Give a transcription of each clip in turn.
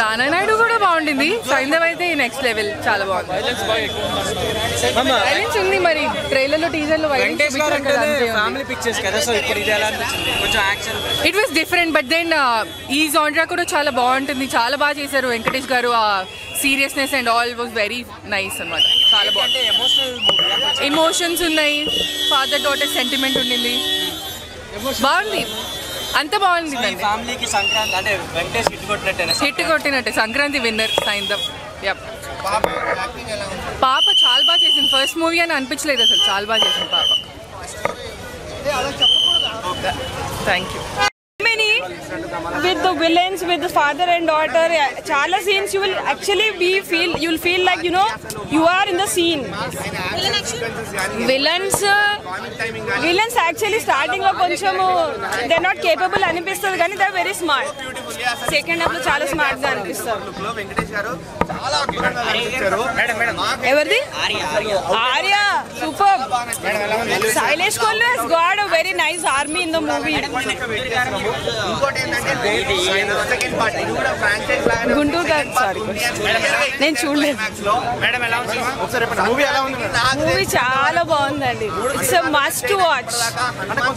రానా నాయుడు కూడా బాగుండింది. సైంధవ్ అయితే నెక్స్ట్ లెవెల్ చాలా బాగుంది. వైలెన్స్ ఉంది మరి. ట్రైలర్లో టీజర్లో it was different but then ఈ జాన్రా కూడా చాలా బాగుంటుంది. చాలా బాగా చేశారు వెంకటేష్ గారు. ఆ seriousness and all was very nice అన్నమాట. చాలా బాగుంది. మూవీ ఎమోషన్స్ ఉన్నాయి. ఫాదర్ డాటర్ సెంటిమెంట్ ఉండింది బాగుంది. అంత బాగుంది ఫ్యామిలీకి సంక్రాంతి అంటే వెంకటేష్ హిట్ కొట్టినట్టేనా హిట్ కొట్టినట్టే. సంక్రాంతి విన్నర్ యప్ పాప చాలా బాగా చేసింది. ఫస్ట్ మూవీ అని అనిపించలేదు అసలు. చాలా బాగా చేసింది పాప. Thank you with the father and daughter chala scenes you will actually be feel you will feel like you know you are in the scene villains villains actually starting లో కొంచెం they not capable అనిపిస్తుంది కానీ they very smart second హాఫ్లో చాలా స్మార్ట్గా అనిపిస్తారు ఎవరిది Arya super Sailesh Kollu he's got a very nice army in the movie ఇంకోటి ఏంటంటే సెకండ్ పార్ట్ ఇది కూడా ఫ్రాంచైజ్ లాగానే గుంటూరు గారు సారీ నేను చూడలేదు. మేడం ఎలా ఉంది ఒకసారి మూవీ ఎలా ఉంది మూవీ చాలా బాగుందండి ఇట్స్ మస్ట్ వాచ్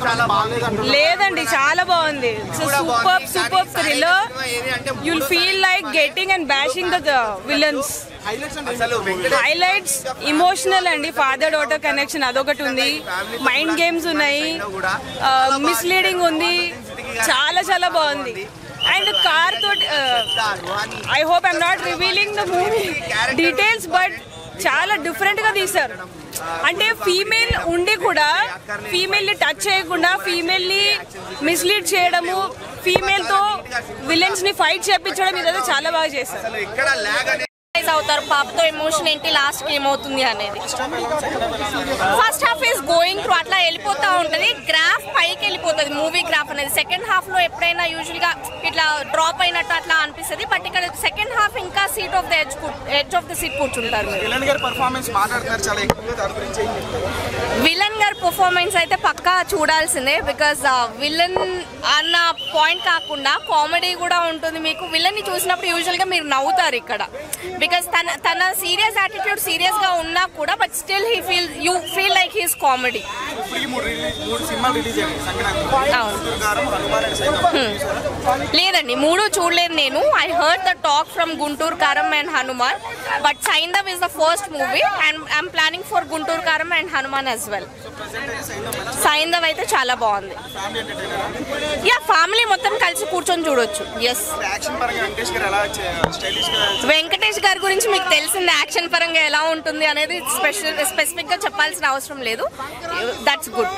చాలా బాగుంది. లేదండి చాలా బాగుంది super super thriller you'll feel like getting and bashing the villains highlights emotional అండి ఫాదర్ డాటర్ కనెక్షన్ అదొకటి ఉంది. మైండ్ గేమ్స్ ఉన్నాయి. మిస్లీడింగ్ ఉంది. చాలా చాలా బాగుంది. అండ్ కార్ తోటి I hope I'm not revealing the movie details but చాలా డిఫరెంట్గా తీశారు. అంటే ఫీమేల్ ఉండి కూడా ఫీమేల్ని టచ్ చేయకుండా ఫీమేల్ని మిస్లీడ్ చేయడము ఫీమేల్తో విలన్స్ని ఫైట్ చేపించడం ఇదైతే చాలా బాగా చేశారు. అసలు అవుతారు. పాపతో ఎమోషన్ ఏంటి? లాస్ట్ ఏమవుతుంది అనేది. First half is going through అట్లా వెళ్ళిపోతా ఉంటుంది. గ్రాఫ్ వెళ్ళిపోతుంది మూవీ గ్రాఫ్ అనేది సెకండ్ హాఫ్లో ఎప్పుడైనా యూజువల్గా ఇట్లా డ్రాప్ అయినట్టు అట్లా అనిపిస్తుంది బట్ ఇక్కడ సెకండ్ హాఫ్ ఇంకా seat of the edge edge of the seat కూర్చుంటారు విలన్ గారి పర్ఫార్మెన్స్ అయితే పక్కా చూడాల్సిందే బికాస్ విలన్ అన్న పాయింట్ కాకుండా కామెడీ కూడా ఉంటుంది మీకు. విలన్ని చూసినప్పుడు యూజువల్గా మీరు నవ్వుతారు ఇక్కడ. బికాస్ తన తన సీరియస్ యాటిట్యూడ్ సీరియస్గా ఉన్నా కూడా but still he feel you feel like he's comedy లేదండి మూడు చూడలేదు నేను. I heard the talk from Guntur Kaaram and Hanuman but Saindhav is the first movie and I'm planning for Guntur Kaaram and Hanuman as well Saindhav అయితే చాలా బాగుంది. Yeah family మొత్తం కలిసి కూర్చొని చూడొచ్చు. ఎస్ పరంగా వెంకటేష్ గారు గురించి మీకు తెలిసింది యాక్షన్ పరంగా ఎలా ఉంటుంది అనేది స్పెషల్ స్పెసిఫిక్గా చెప్పాల్సిన అవసరం లేదు. దట్స్ గుడ్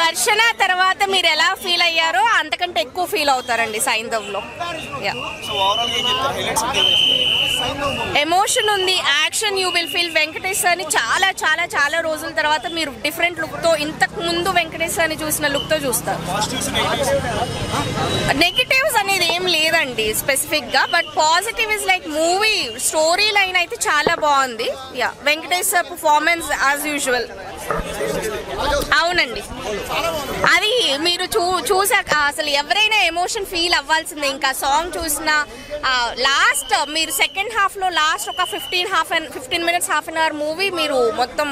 ఘర్షణ తర్వాత మీరు ఎలా ఫీల్ అయ్యారో అంతకంటే ఎక్కువ ఫీల్ అవుతారండి సైందవ్లో ఎమోషన్ ఉంది action you will feel Venkatesh అని చాలా చాలా చాలా రోజుల తర్వాత మీరు డిఫరెంట్ లుక్తో ఇంతకు ముందు వెంకటేష్ అని చూసిన లుక్తో చూస్తారు. నెగిటివ్స్ అనేది ఏం లేదండి స్పెసిఫిక్గా but positive is like movie story line అయితే చాలా బాగుంది. Yeah Venkatesh sir performance as usual అవునండి. అది మీరు చూ చూసాక అసలు ఎవరైనా ఎమోషన్ ఫీల్ అవ్వాల్సిందే. ఇంకా సాంగ్ చూసిన లాస్ట్ మీరు సెకండ్ హాఫ్లో లాస్ట్ ఒక fifteen half and fifteen minutes half an hour movie మీరు మొత్తం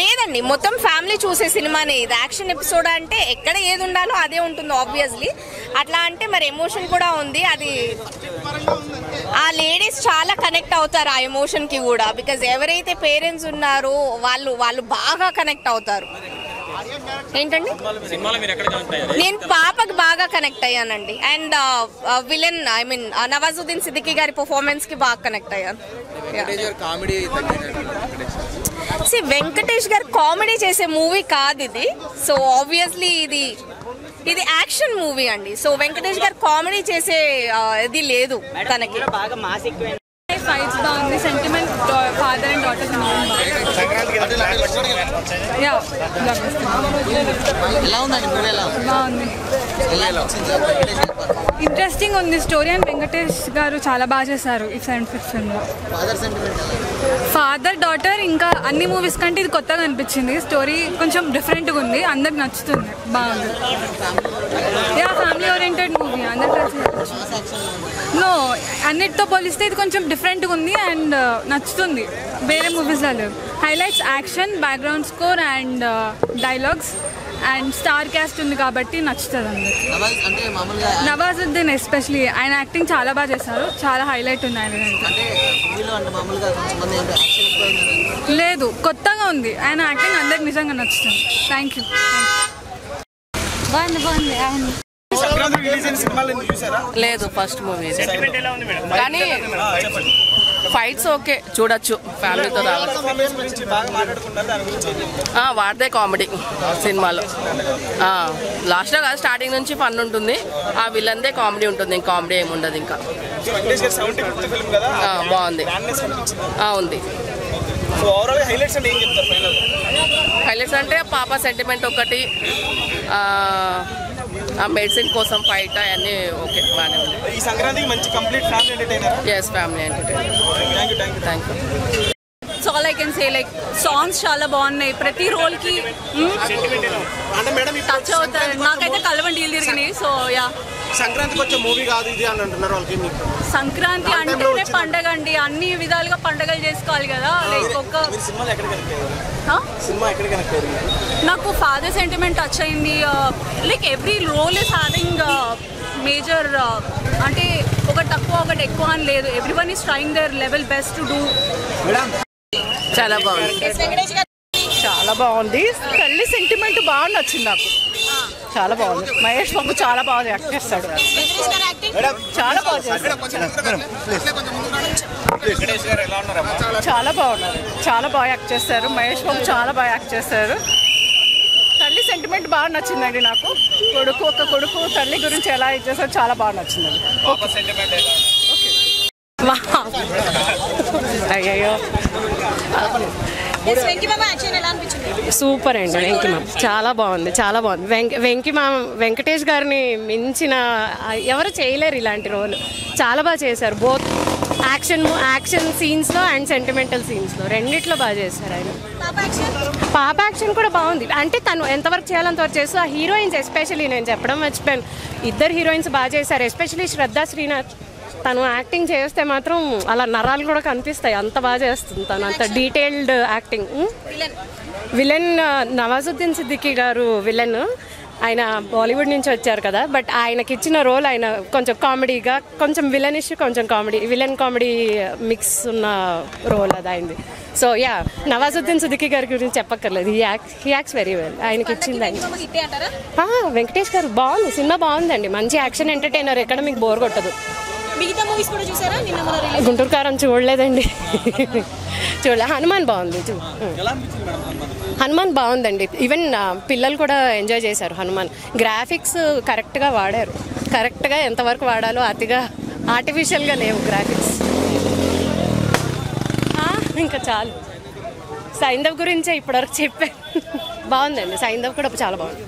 లేదండి మొత్తం ఫ్యామిలీ చూసే సినిమానే ఇది. యాక్షన్ ఎపిసోడ్ అంటే ఎక్కడ ఏది ఉండాలో అదే ఉంటుంది ఆబ్వియస్లీ అట్లా అంటే మరి ఎమోషన్ కూడా ఉంది అది ఆ లేడీస్ చాలా కనెక్ట్ అవుతారు ఆ ఎమోషన్కి కూడా. బికాజ్ ఎవరైతే పేరెంట్స్ ఉన్నారో వాళ్ళు వాళ్ళు బాగా కనెక్ట్ అవుతారు. ఏంటండి? సినిమాలో మీరు ఎక్కడ కనెక్ట్ అయ్యారు? నేను పాపకి బాగా కనెక్ట్ అయ్యానండి. And villain I mean Nawazuddin Siddiqui గారి పర్ఫార్మెన్స్కి బాగా కనెక్ట్ అయ్యాను. సి వెంకటేష్ గారు కామెడీ చేసే మూవీ కాదు ఇది. సో ఆబ్వియస్లీ ఇది ఇది యాక్షన్ మూవీ అండి. సో వెంకటేష్ గారు కామెడీ చేసే ఆ, ఇది లేదు తనకి. ఫైట్స్ బాగుంది సెంటిమెంట్ ఫాదర్ అండ్ డాటర్? బాగుంది? ఇంట్రెస్టింగ్ ఉంది? స్టోరీ అండ్ వెంకటేష్ గారు చాలా బాగా చేశారు ఈ సెవెన్ ఫిఫ్త్ ఫిల్మ్లో ఫాదర్ డాటర్ ఇంకా అన్ని మూవీస్ కంటే ఇది కొత్తగా అనిపించింది. స్టోరీ కొంచెం డిఫరెంట్గా ఉంది. అందరికి నచ్చుతుంది. బాగుంది. యా ఫ్యామిలీ ఓరియంటెడ్ మూవీ అన్నిటితో పోలిస్తే ఇది కొంచెం డిఫరెంట్గా ఉంది అండ్ నచ్చుతుంది. వేరే మూవీస్లో లేవు highlights action background score and dialogues and star cast ఉంది కాబట్టి నచ్చుతుంది మామూలుగా నవాజుద్దీన్ ఎస్పెషలీ ఆయన యాక్టింగ్ చాలా బాగా చేశారు. చాలా హైలైట్ ఉంది ఆయన దాంట్లో. అంటే మూవీలో అంటే మామూలుగా కొంతమంది ఏంటో యాక్షన్ ఎక్కువ ఉందని లేదు కొత్తగా ఉంది. ఆయన యాక్టింగ్ అందరికి నిజంగా నచ్చుతుంది. థ్యాంక్ యూ బాగుంది బాగుంది అవును లేదు ఫస్ట్ మూవీ కానీ ఫైట్స్ ఓకే చూడొచ్చు ఫ్యామిలీతో వాడితే కామెడీ సినిమాలో. లాస్ట్లో కాదు స్టార్టింగ్ నుంచి ఫన్ ఉంటుంది. ఆ విలన్దే కామెడీ ఉంటుంది ఇంకా కామెడీ ఏమి ఉండదు ఇంకా. బాగుంది. ఉంది. హైలైట్స్ అంటే పాప సెంటిమెంట్ ఒకటి ఆ, మెడిసిన్ కోసం ఫైట్ అవన్నీ ఓకే బాగానే ఉంది. ఈ సంక్రాంతికి మంచి complete family entertainer? Yes family entertain thank you thank you thank you so all I can say like songs చాలా బాగున్నాయి. ప్రతి రోల్కి అంటే టచ్ అవుతారు నాకైతే కలవని డీల్ తిరిగినాయి. సో యా సంక్రాంతికి వచ్చే మూవీ కాదు ఇది అని అంటున్నారు వాళ్ళకి సంక్రాంతి అంటేనే వచ్చింది. పండగ అండి అన్ని విధాలుగా పండగలు చేసుకోవాలి కదా. లైక్ ఒక నాకు ఫాదర్ సెంటిమెంట్ టచ్ అయింది. Like every role is having major అంటే ఒకటి తక్కువ ఒకటి ఎక్కువ అని లేదు. Every one is trying their level best to do చాలా బాగుంది. చాలా బాగుంది. తల్లి సెంటిమెంట్ బాగా నచ్చింది నాకు. చాలా బాగుంది. మహేష్ బాబు చాలా బాగా యాక్ట్ చేస్తాడు. చాలా బాగా చాలా బాగున్నారు. చాలా బాగా యాక్ట్ చేస్తారు. మహేష్ బాబు చాలా బాగా యాక్ట్ చేస్తారు. తల్లి సెంటిమెంట్ బాగా నచ్చిందండి నాకు. కొడుకు ఒక కొడుకు తల్లి గురించి ఎలా ఇచ్చేసారో చాలా బాగా నచ్చిందండి. అయ్యయ్యో. సూపర్ అండి వెంకి మామ చాలా బాగుంది చాలా బాగుంది. వెంక వెంకి మామ వెంకటేష్ గారిని మించిన ఎవరు చేయలేరు ఇలాంటి రోల్. చాలా బాగా చేశారు బోత్ యాక్షన్ యాక్షన్ సీన్స్లో అండ్ సెంటిమెంటల్ సీన్స్లో రెండిట్లో బాగా చేశారు ఆయన. పాప యాక్షన్ కూడా బాగుంది. అంటే తను ఎంతవరకు చేయాలంతవరకు చేస్తూ ఆ హీరోయిన్స్ ఎస్పెషల్లీ నేను చెప్పడం మర్చిపోయాను. ఇద్దరు హీరోయిన్స్ బాగా చేశారు ఎస్పెషల్లీ శ్రద్ధా శ్రీనాథ్. తను యాక్టింగ్ చేస్తే మాత్రం అలా నరాలు కూడా కనిపిస్తాయి. అంత బాగా చేస్తుంది తను. అంత detailed acting. Villain. Nawazuddin Siddiqui garu villain. ఆయన బాలీవుడ్ నుంచి వచ్చారు కదా బట్ ఆయనకి ఇచ్చిన రోల్ ఆయన కొంచెం కామెడీగా కొంచెం విలనిష్ కొంచెం కామెడీ విలన్ కామెడీ మిక్స్ ఉన్న రోల్ అది అయింది సో యా నవాజుద్దీన్ సిద్దికీ గారి గురించి చెప్పక్కర్లేదు. He acts he acts very well ఆయనకి ఇచ్చింది వెంకటేష్ గారు బాగుంది. సినిమా బాగుందండి. మంచి యాక్షన్ ఎంటర్టైనర్ ఎక్కడ మీకు బోర్ కొట్టదు. మిగతా మూవీస్ కూడా చూసారా? నిన్న మన రిలీజ్ గుంటూరు కారం చూడలేదండి. చూడలే. హనుమాన్ బాగుంది చూ హనుమాన్? బాగుందండి. ఈవెన్ పిల్లలు కూడా ఎంజాయ్ చేశారు హనుమాన్. గ్రాఫిక్స్ కరెక్ట్గా వాడారు. కరెక్ట్గా ఎంతవరకు వాడాలో అతిగా ఆర్టిఫిషియల్గా లేవు గ్రాఫిక్స్ ఆ, ఇంకా చాలు. సైంధవ్ గురించే ఇప్పటివరకు చెప్పాను. బాగుందండి. సైంధవ్ కూడా చాలా బాగుంది.